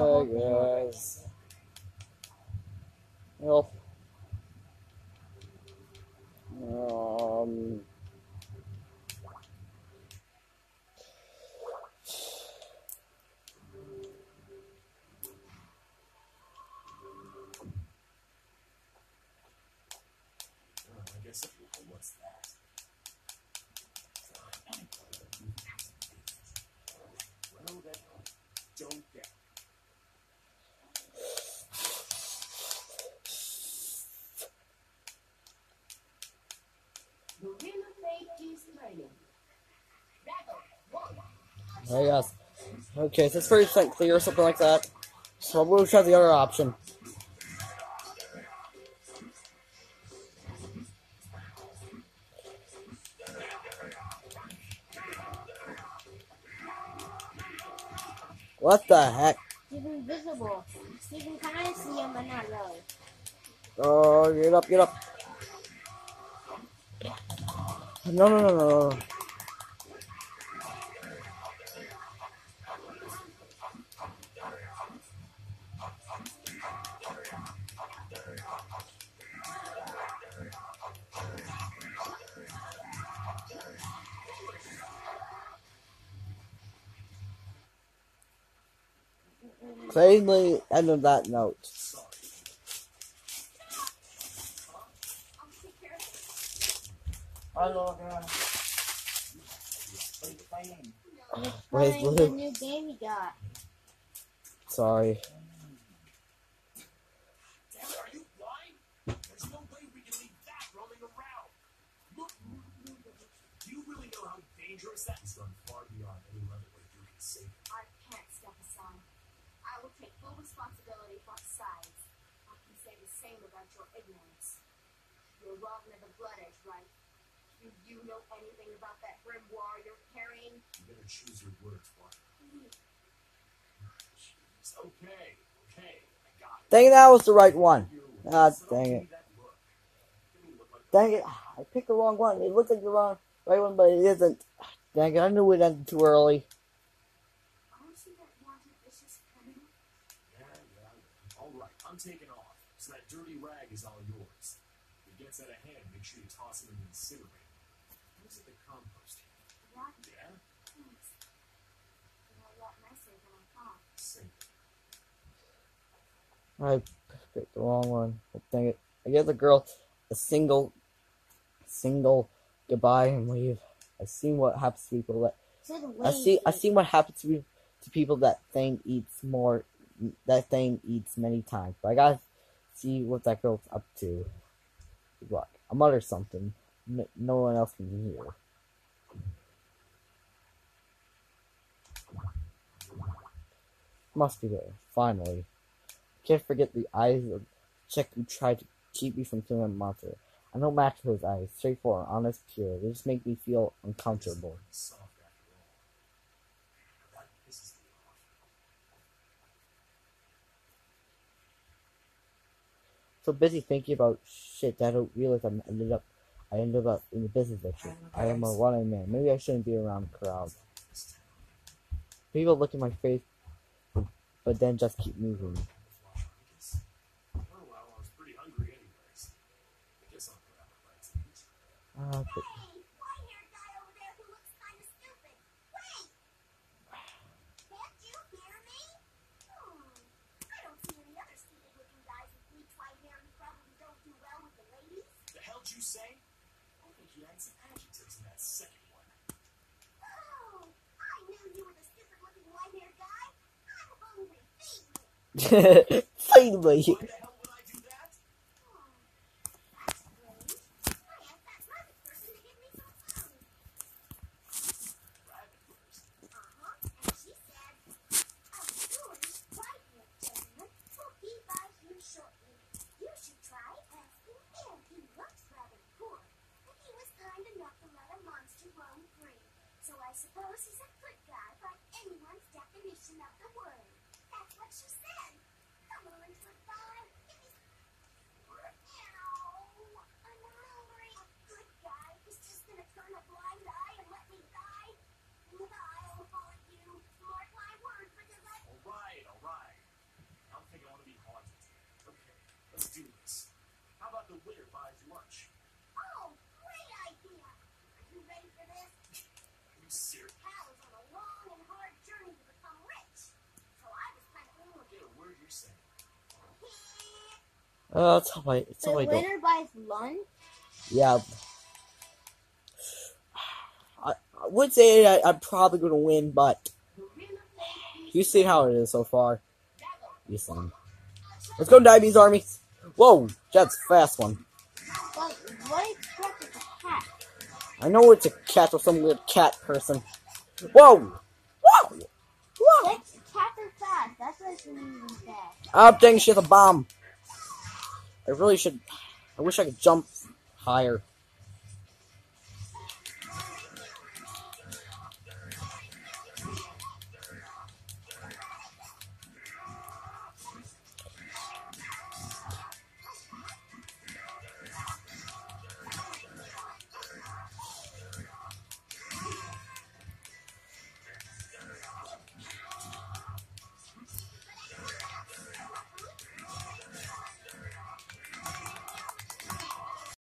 I guess. Well. Um. Oh, I guess what's that? Well, then, don't get. Marina Fate is training. Battle one. I guess. Okay, so it's pretty like clear or something like that. So we'll try the other option. What the heck? He's invisible. You can kind of see him, but not really. Oh, get up, get up. No, no, no, no. Plainly, end of that note. Hello, guys. What are you playing? He's Where's playing the new game he got. Sorry. Damn are you blind? There's no way we can leave that roaming around. Look, do you really know how dangerous that is? Run far beyond any other way you can save it. I can't step aside. I will take full responsibility for sides. I can say the same about your ignorance. You're Ragna the Bloodedge, right? Do you know anything about that grimoire you're carrying? You better choose your words, one. Jeez. Okay, okay, I got it. Dang it, that was the right one. Ah, dang it. me that look. Give me look like Dang it, I picked the wrong one. It looks like the wrong right one, but it isn't. Dang it, I knew it ended too early. Aren't you that wanted vicious criminal? Yeah, yeah. All right, I'm taking off. So that dirty rag is all yours. If it gets out of hand, make sure you toss it in the incinerator. Where's it the compost heap? Right, Yeah? thanks. You're a lot nicer I thought. Same. I picked the wrong one. Oh, dang it. I gave the girl a single, single goodbye and leave. I've seen what happens to people that Said I see. I wait. seen what happens to to people that thing eats more. That thing eats many times. But I gotta see what that girl's up to. Good luck. I mutter something. No, one else can hear. Must be there. Finally. Can't forget the eyes of chick who tried to keep me from killing a monster. I don't match those eyes. Straightforward, honest, pure. They just make me feel uncomfortable. So busy thinking about shit that I don't realize I ended up I ended up in the business lecture. I am a one man. Maybe I shouldn't be around crowds. This. People look at my face but, but then just keep moving. Flush, I guess. Oh, well, I was pretty hungry anyways. I guess I'll put out my bites and eat. Ah, but Hey, white-haired guy over there who looks kind of stupid. Wait! Can't you hear me? Hmm. I don't see any other stupid-looking guys with bleached white hair who probably don't do well with the ladies. The hell'd you say? I think you had some adjectives in that second one. Oh, I knew you were the stupid-looking white-haired guy. I'm hungry. Feed me. finally. Why the hell would I do that? Hmm. That's strange. I asked that rabbit person to give me some food. Rabbit first. Uh-huh. And she said, a story white-haired gentleman will be by you shortly. You should try asking him. He looks rather poor, but he was kind enough to let a monster roam So I suppose he's a good guy by anyone's definition of the word. Come on, I'm. A good guy is just gonna turn a blind eye and let me die. I'll follow you. Mark my. Alright, alright. I think I want to be haunted. Okay, let's do this. How about the winner buys lunch? Uh, that's how I. That's The how I winner buys lunch. Yeah. I, I would say I, I'm probably gonna win, but you see how it is so far. You son. Let's go, Diabetes Army. Whoa, that's fast one. But what a cat? I know it's a cat or some weird cat person. Whoa! Whoa! Whoa! That's cats are fast. That's why it's fast. Ah, dang, she has a bomb. I really should. I wish I could jump higher.